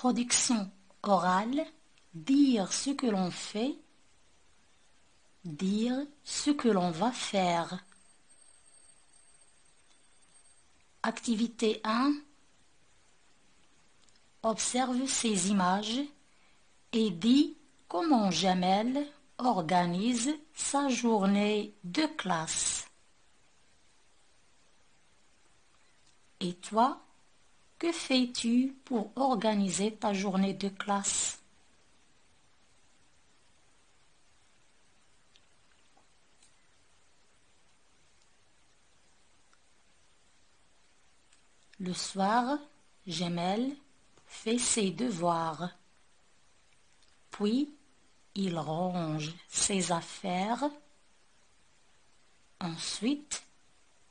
Production orale, dire ce que l'on fait, dire ce que l'on va faire. Activité 1. Observe ces images et dis comment Jamel organise sa journée de classe. Et toi, que fais-tu pour organiser ta journée de classe? Le soir, Jamel fait ses devoirs. Puis, il range ses affaires. Ensuite,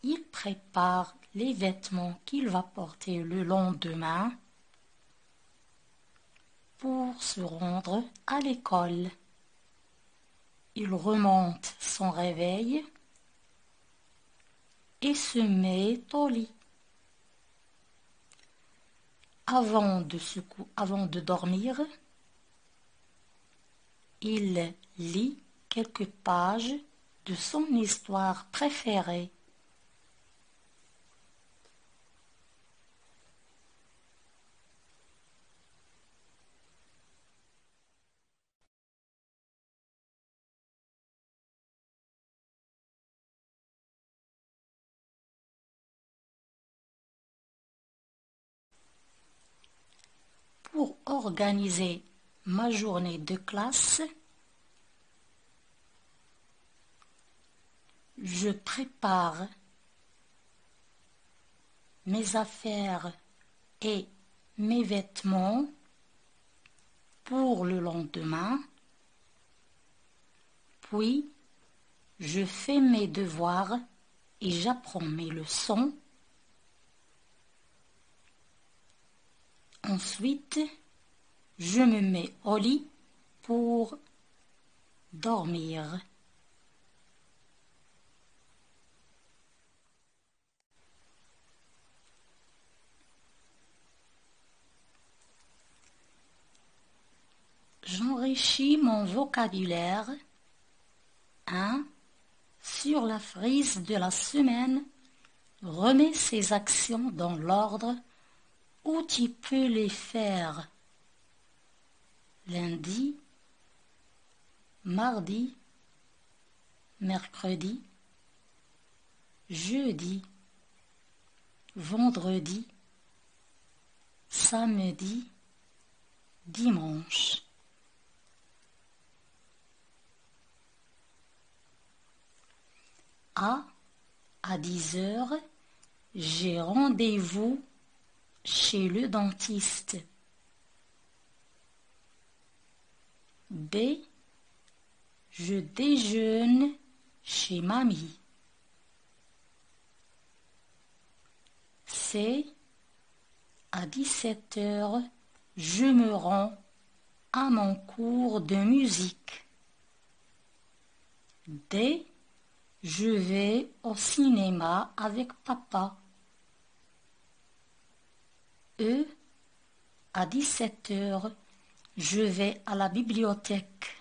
il prépare les vêtements qu'il va porter le lendemain pour se rendre à l'école. Il remonte son réveil et se met au lit. Avant de, avant de dormir, il lit quelques pages de son histoire préférée. Pour organiser ma journée de classe, je prépare mes affaires et mes vêtements pour le lendemain, puis je fais mes devoirs et j'apprends mes leçons. Ensuite, je me mets au lit pour dormir. J'enrichis mon vocabulaire hein, sur la frise de la semaine, remets ses actions dans l'ordre où tu peux les faire lundi, mardi, mercredi, jeudi, vendredi, samedi, dimanche. A, à 10 heures, j'ai rendez-vous chez le dentiste. B. Je déjeune chez mamie. C. À 17 heures, je me rends à mon cours de musique. D. Je vais au cinéma avec papa. E. À 17 heures, je vais à la bibliothèque.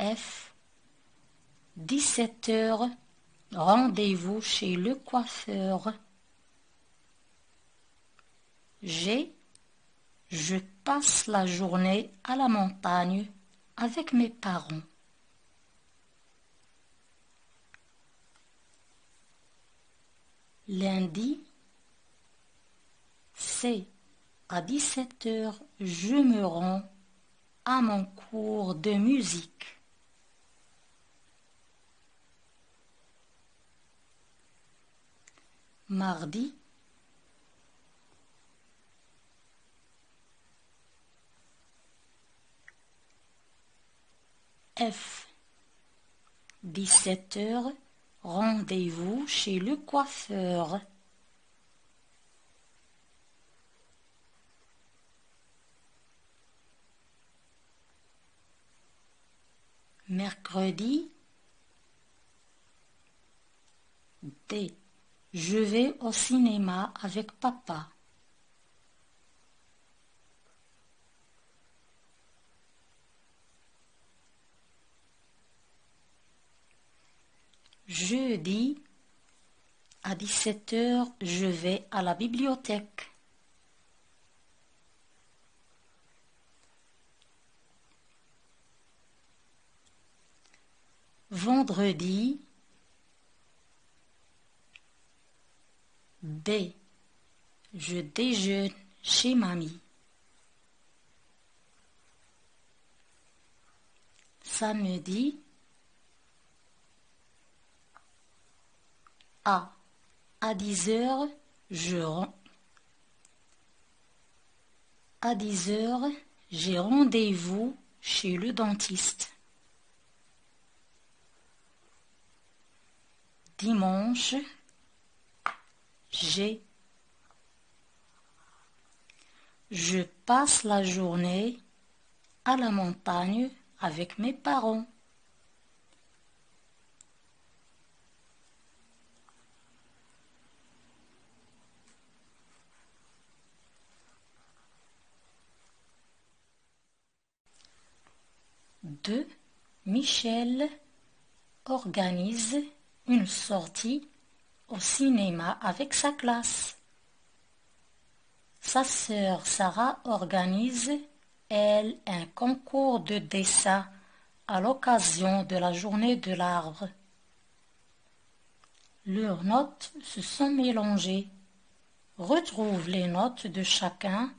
F. 17 heures, rendez-vous chez le coiffeur. G. Je passe la journée à la montagne avec mes parents. Lundi, c'est à 17 heures, je me rends à mon cours de musique. Mardi, F. 17 heures, rendez-vous chez le coiffeur. mercredi D. Je vais au cinéma avec papa. Jeudi, à 17h, je vais à la bibliothèque. Vendredi, B. Je déjeune chez mamie. Samedi, A. À 10 heures, je À 10 heures, j'ai rendez-vous chez le dentiste. Dimanche, j'ai Je passe la journée à la montagne avec mes parents. Deux, Michel organise une sortie au cinéma avec sa classe. Sa sœur Sarah organise, elle, un concours de dessin à l'occasion de la journée de l'arbre. Leurs notes se sont mélangées. Retrouve les notes de chacun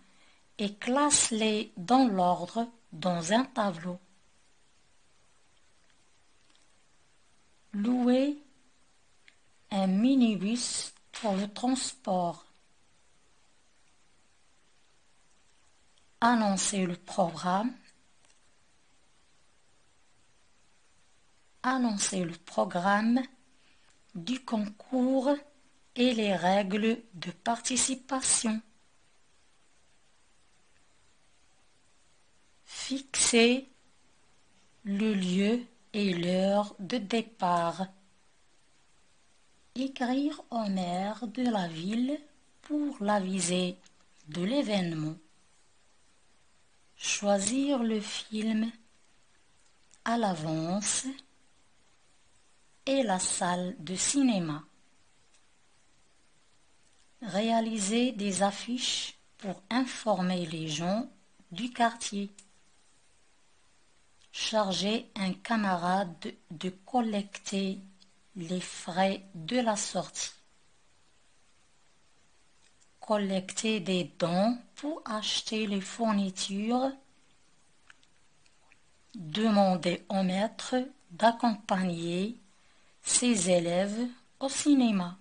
et classe-les dans l'ordre dans un tableau. Louer un minibus pour le transport. Annoncer le programme. Annoncer le programme du concours et les règles de participation. Fixer le lieu et l'heure de départ. Écrire au maire de la ville pour l'aviser de l'événement. Choisir le film à l'avance et la salle de cinéma. Réaliser des affiches pour informer les gens du quartier charger un camarade de collecter les frais de la sortie. Collecter des dons pour acheter les fournitures. Demander au maître d'accompagner ses élèves au cinéma.